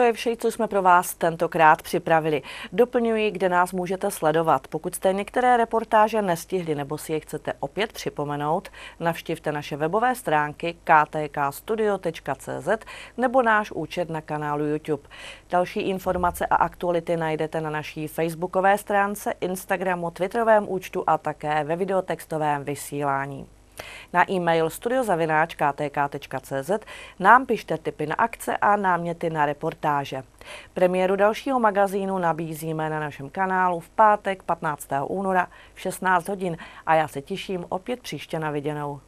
to je vše, co jsme pro vás tentokrát připravili. Doplňuji, kde nás můžete sledovat. Pokud jste některé reportáže nestihli nebo si je chcete opět připomenout, navštivte naše webové stránky ktkstudio.cz nebo náš účet na kanálu YouTube. Další informace a aktuality najdete na naší facebookové stránce, Instagramu, Twitterovém účtu a také ve videotextovém vysílání. Na e-mail studiozavináč.ktk.cz nám pište tipy na akce a náměty na reportáže. Premiéru dalšího magazínu nabízíme na našem kanálu v pátek 15. února v 16 hodin a já se těším opět příště na viděnou.